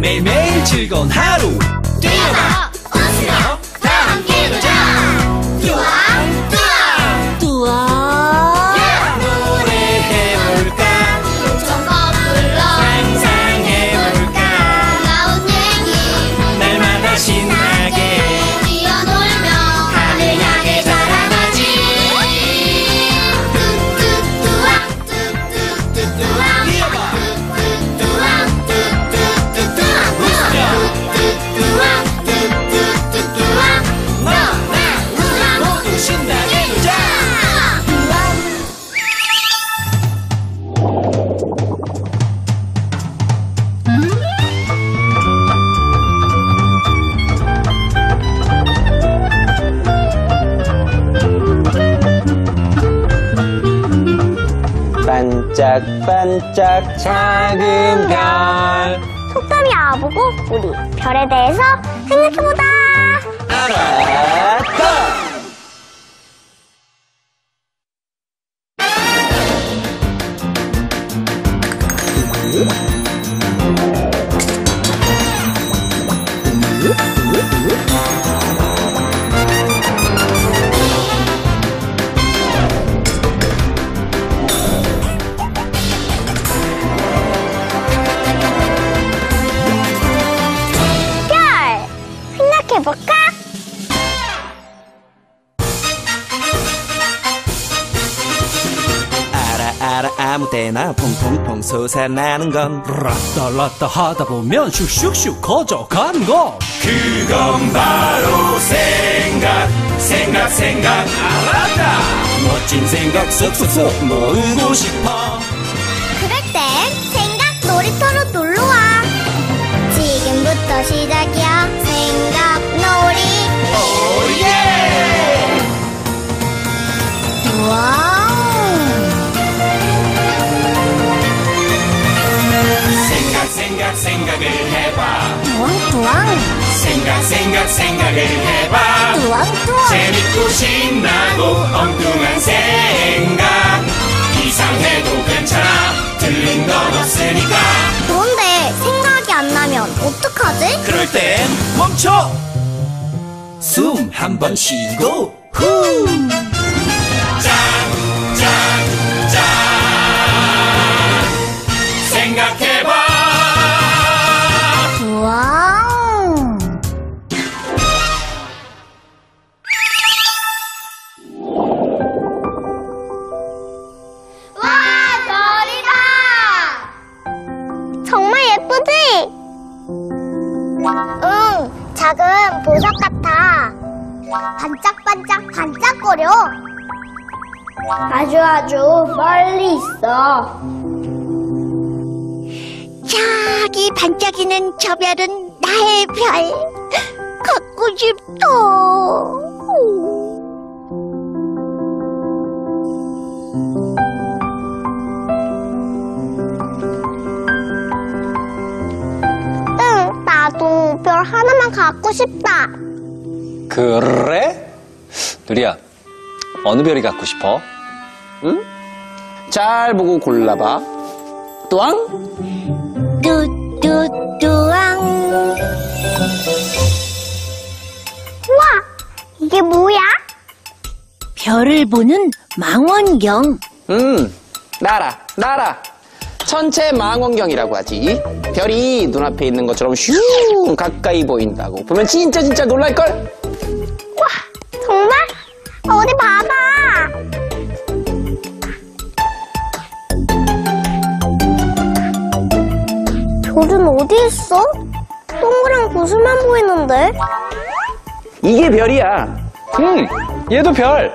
매일매일 즐거운 하루. 뛰어봐. 웃으며 반짝반짝 작은 별 속담이 알아보고 우리 별에 대해서 생각해보자. 알았 때나 퐁퐁퐁 솟아나는 건. 라따 라따 하다 보면 슉슉슉 커져가는 거. 그건 바로 생각 생각 생각. 알았다. 멋진 생각 쏙쏙쏙 모으고 싶어 생각 생각을 해봐. 뚜왕뚜왕. 생각 생각 생각을 해봐. 뚜왕뚜왕. 재밌고 신나고 엉뚱한 생각. 이상해도 괜찮아. 틀린 건 없으니까. 그런데? 생각이 안 나면 어떡하지? 그럴 땐 멈춰. 숨 한 번 쉬고 후 반짝거려. 아주 아주 멀리 있어. 저기 반짝이는 저 별은 나의 별. 갖고 싶어. 응, 나도 별 하나만 갖고 싶다. 그래? 누리야, 어느 별이 갖고 싶어? 응? 잘 보고 골라봐. 또한 뚜뚜뚜왕. 우와, 이게 뭐야? 별을 보는 망원경 음, 나라, 나라. 천체 망원경이라고 하지. 별이 눈앞에 있는 것처럼 슝 가까이 보인다고. 보면 진짜 진짜 놀랄걸? 어디 있어? 동그란 구슬만 보이는데? 이게 별이야. 음, 얘도 별.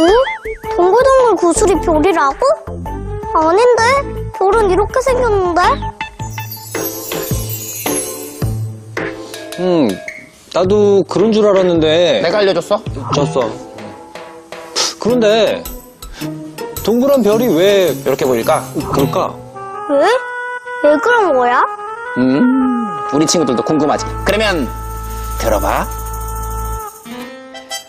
응? 동글동글 구슬이 별이라고? 아닌데? 별은 이렇게 생겼는데? 음, 나도 그런 줄 알았는데. 내가 알려줬어? 졌어. 그런데, 동그란 별이 왜 이렇게 보일까? 그럴까? 왜? 왜 그런 거야? 음, 우리 친구들도 궁금하지. 그러면 들어봐.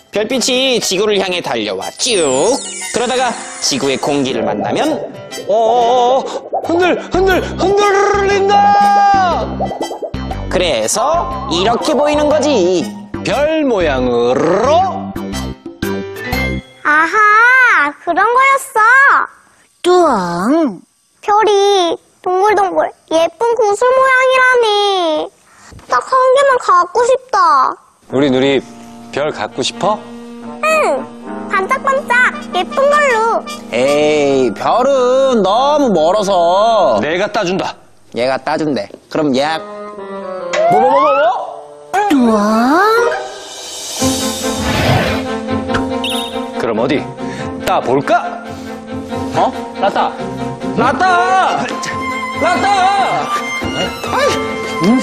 별빛이 지구를 향해 달려와 쭉. 그러다가 지구의 공기를 만나면 어, 흔들, 흔들, 흔들린다! 그래서 이렇게 보이는 거지. 별 모양으로 그런 거였어. 뚜엉. 별이 동글동글 예쁜 구슬 모양이라니. 딱 한 개만 갖고 싶다. 우리 누리 별 갖고 싶어? 응, 반짝반짝 예쁜 걸로. 에이, 별은 너무 멀어서 내가 따준다. 얘가 따준대. 그럼 얘 뭐뭐뭐뭐? 뚜엉. 그럼 어디 따볼까? 어? 라따! 라따! 라따! 음.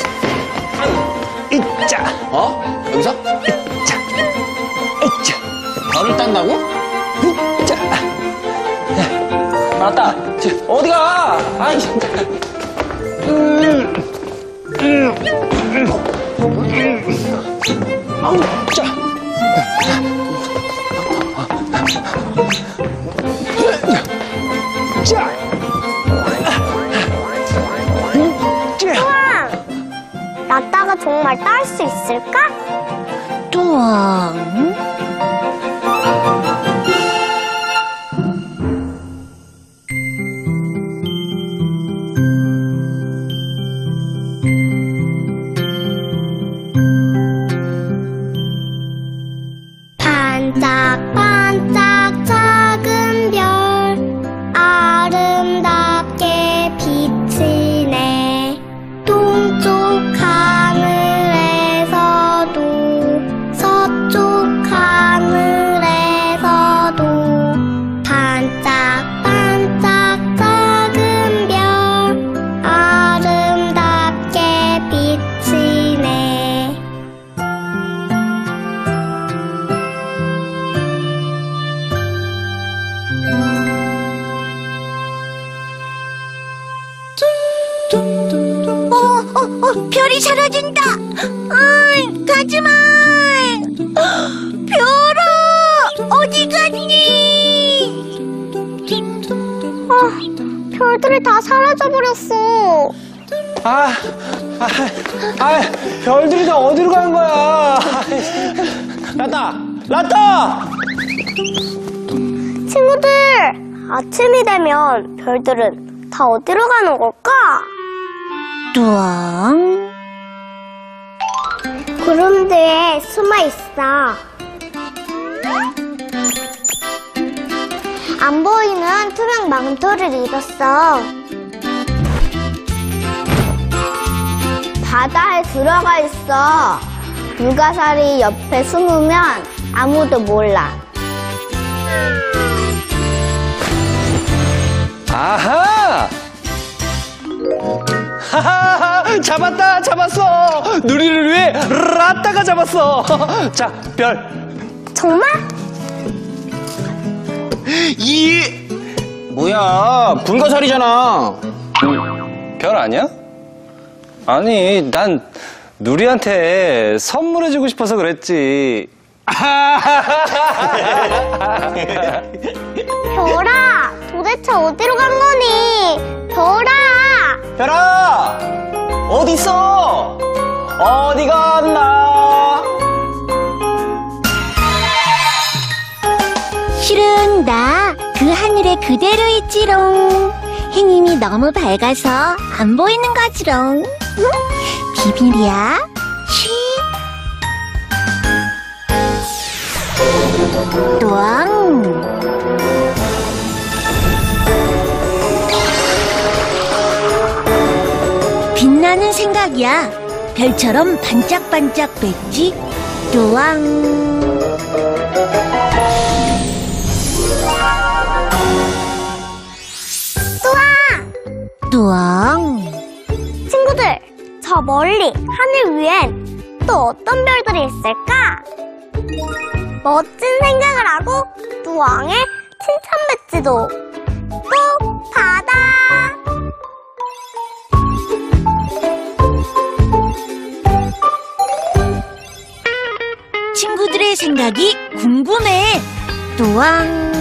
이자! 어? 여기서? 이자! 이자! 별을 딴다고? 이자! 라따! 어디가? 아이, 자! 자! 정말 딸 수 있을까? 뚜엉. 어, 어, 별이 사라진다. 아, 가지마. 별아, 어디 갔니? 아, 별들이 다 사라져버렸어. 아, 아, 아, 별들이 다 어디로 가는 거야? 라따! 라따! 친구들, 아침이 되면 별들은 다 어디로 가는 걸까? 뚜엉. 구름 뒤에 숨어 있어. 안 보이는 투명 망토를 입었어. 바다에 들어가 있어. 불가사리 옆에 숨으면 아무도 몰라. 아하! 잡았다! 잡았어! 누리를 위해 라따가 잡았어! 자, 별. 정말? 이 뭐야? 불가사리잖아. 별 아니야? 아니, 난 누리한테 선물해주고 싶어서 그랬지. 별아, 도대체 어디로 간 거니? 별아! 별아, 어디 있어? 어디 갔나? 실은 나 그 하늘에 그대로 있지롱. 해님이 너무 밝아서 안 보이는 거지롱. 응? 비밀이야. 쉬. 뚜엉. 빛나는 생각이야. 별처럼 반짝반짝 뱉지. 뚜엉. 뚜아! 뚜엉. 친구들, 저 멀리 하늘 위엔 또 어떤 별들이 있을까? 멋진 생각을 하고 뚜왕의 칭찬 배지도 꼭 받아! 생각이 궁금해. 뚜왕.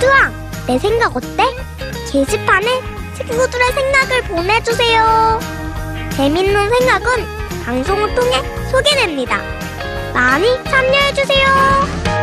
뚜왕, 내 생각 어때? 게시판에 친구들의 생각을 보내주세요. 재밌는 생각은 방송을 통해 소개됩니다. 많이 참여해주세요.